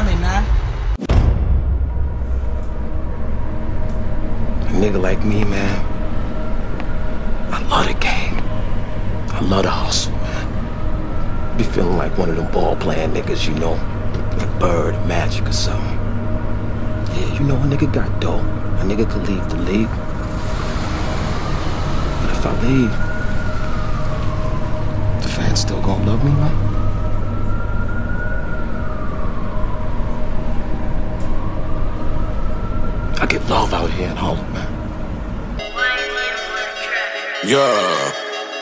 me, nah? A nigga like me, man. I love the game. I love the hustle, man. Be feeling like one of them ball playing niggas, you know, like Bird, Magic, or something. Yeah, you know, a nigga got dough. A nigga could leave the league. But if I leave, the fans still gonna love me, man. I get love out here in Harlem, man. Yeah.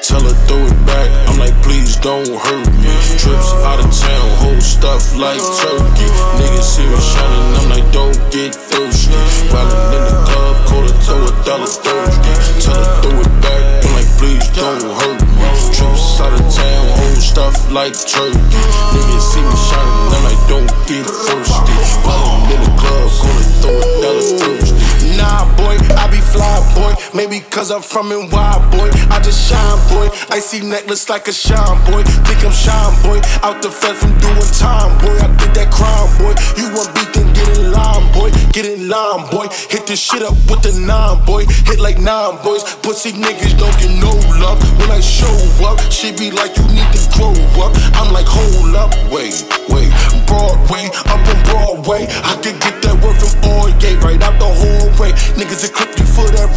Tell her throw it back. I'm like, please don't hurt me. Trips out of town, whole stuff like turkey. Niggas see me shining, I'm like, don't get thirsty. Riding in the club, quarter to a dollar thirty. Tell her throw it back. I'm like, please don't hurt me. Trips out of town, whole stuff like turkey. Niggas see me shining, Maybe cause I'm from NY, boy. I just shine, boy. Icy necklace like a shine, boy. Think I'm shine, boy. Out the fed from doing time, boy. I did that crime, boy. You want beat, then get in line, boy. Get in line, boy. Hit this shit up with the nine, boy. Hit like nine, boys. Pussy niggas don't get no love. When I show up, she be like, you need to grow up. I'm like, hold up, wait, wait. Broadway, up on Broadway. I could get that word from Oye, right out the hallway. Niggas equip you for that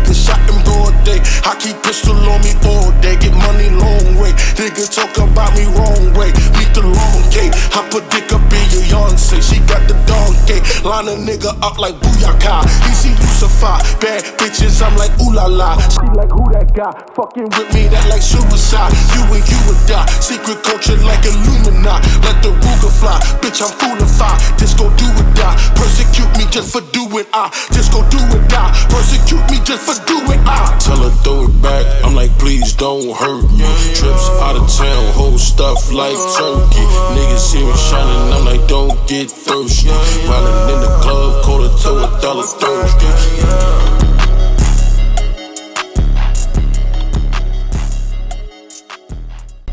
Get shot in broad day. I keep pistol on me all day, get money long way. Nigga talk about me wrong way, meet the long gate. I put dick up in your Beyonce, she got the donkey. Line a nigga up like Booyaka. He see Lucifer, bad bitches, I'm like ooh la la. She like who that guy? Fucking with me, that like suicide. You and you would die. Secret culture like Illuminati, let the fly. Bitch, I'm foolified. Just go do or die. Persecute me just for doing I. Just go do or die. Persecute me just for doing I. Tell her throw it back. I'm like, please don't hurt me. Trips out of town, whole stuff like turkey. Niggas see me shining, I'm like, don't get thirsty. Riding in the club, quarter to a dollar thirsty.